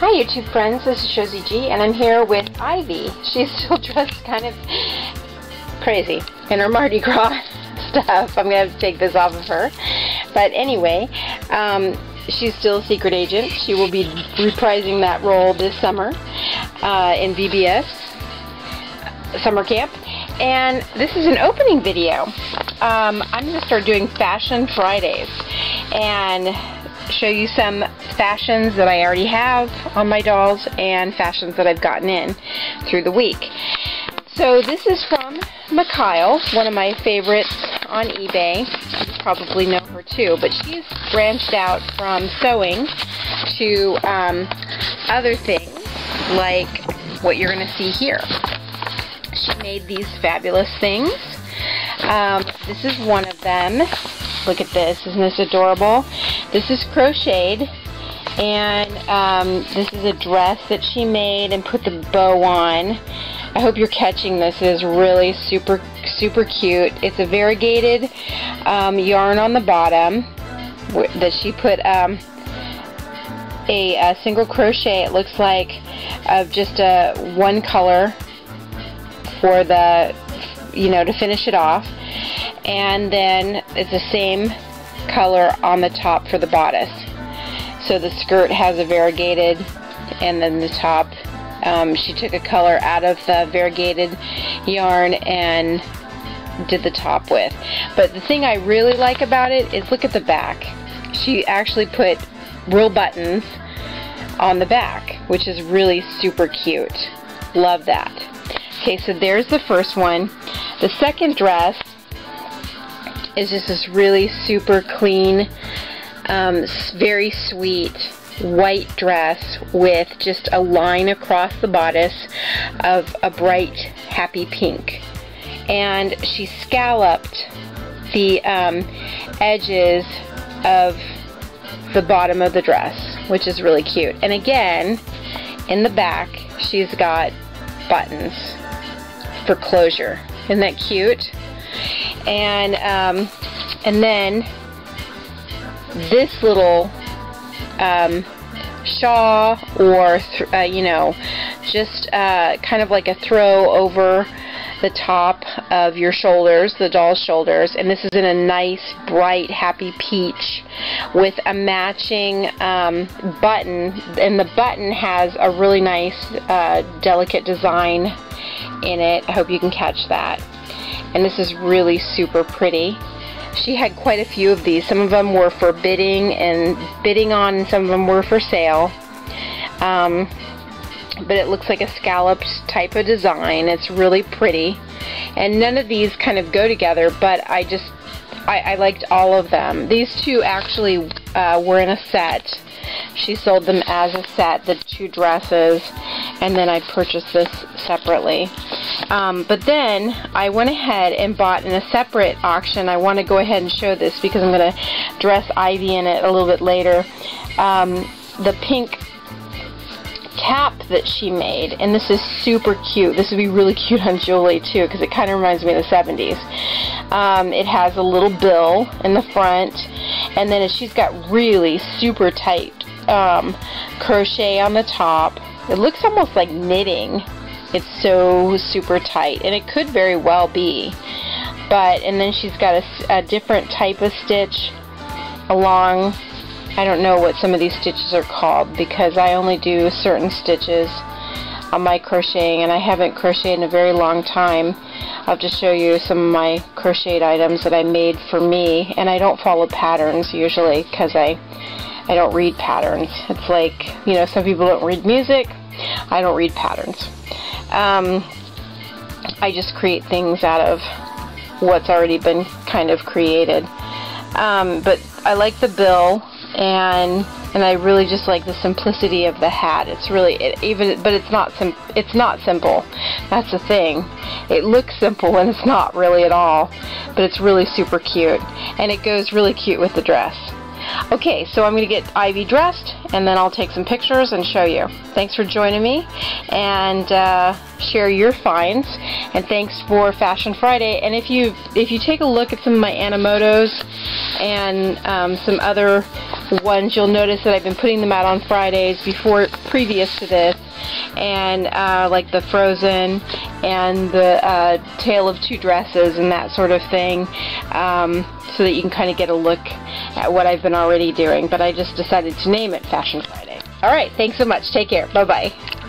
Hi YouTube friends, this is Josie G and I'm here with Ivy. She's still dressed kind of crazy in her Mardi Gras stuff. I'm going to take this off of her. But anyway, um, she's still a secret agent. She will be reprising that role this summer uh, in VBS summer camp. And this is an opening video. Um, I'm going to start doing Fashion Fridays. And show you some fashions that I already have on my dolls and fashions that I've gotten in through the week. So this is from Mikhail, one of my favorites on eBay. You probably know her too, but she's branched out from sewing to um, other things like what you're going to see here. She made these fabulous things. Um, this is one of them. Look at this. Isn't this adorable? This is crocheted. And um, this is a dress that she made and put the bow on. I hope you're catching this. It is really super, super cute. It's a variegated um, yarn on the bottom that she put um, a, a, single crochet, it looks like, of just a one color for the, you know, to finish it off and then it's the same color on the top for the bodice. So the skirt has a variegated and then the top um, she took a color out of the variegated yarn and did the top with. But the thing I really like about it is look at the back. She actually put real buttons on the back, which is really super cute. Love that. Okay, so there's the first one. The second dress is just this really super clean, um, very sweet white dress with just a line across the bodice of a bright happy pink. And she scalloped the um, edges of the bottom of the dress, which is really cute. And again, in the back, she's got buttons for closure. Isn't that cute? And um, and then this little um, shawl or uh, you know just uh, kind of like a throw over the top of your shoulders, the doll's shoulders, and this is in a nice, bright, happy peach with a matching um, button, and the button has a really nice, uh, delicate design in it. I hope you can catch that and this is really super pretty. She had quite a few of these. Some of them were for bidding and bidding on, and some of them were for sale. Um, but it looks like a scalloped type of design. It's really pretty. And none of these kind of go together, but I just, I, I liked all of them. These two actually uh, were in a set. She sold them as a set, the two dresses, and then I purchased this separately. Um, but then I went ahead and bought in a separate auction. I want to go ahead and show this because I'm going to dress Ivy in it a little bit later. Um, the pink cap that she made and this is super cute this would be really cute on Julie too because it kind of reminds me of the 70s um, it has a little bill in the front and then she's got really super tight um, crochet on the top it looks almost like knitting it's so super tight, and it could very well be. But, and then she's got a, a different type of stitch along, I don't know what some of these stitches are called because I only do certain stitches on my crocheting and I haven't crocheted in a very long time. I'll just show you some of my crocheted items that I made for me and I don't follow patterns usually because I I don't read patterns. It's like, you know, some people don't read music. I don't read patterns. Um, I just create things out of what's already been kind of created. Um, but I like the bill and and I really just like the simplicity of the hat. It's really it, even, but it's not sim. It's not simple. That's the thing. It looks simple and it's not really at all, but it's really super cute, and it goes really cute with the dress. Okay, so I'm going to get Ivy dressed, and then I'll take some pictures and show you. Thanks for joining me, and uh, share your finds. And thanks for Fashion Friday. And if you if you take a look at some of my Animotos and um, some other ones, you'll notice that I've been putting them out on Fridays before, previous to this, and uh, like the Frozen and the uh, Tale of Two Dresses and that sort of thing, um, so that you can kind of get a look at what I've been already doing. But I just decided to name it Fashion Friday. All right, thanks so much. Take care. Bye bye.